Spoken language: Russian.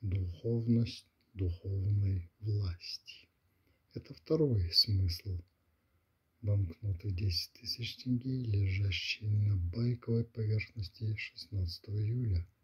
духовность духовной власти. Это второй смысл банкноты 10 тысяч тенге, лежащие на байковой поверхности 16 июля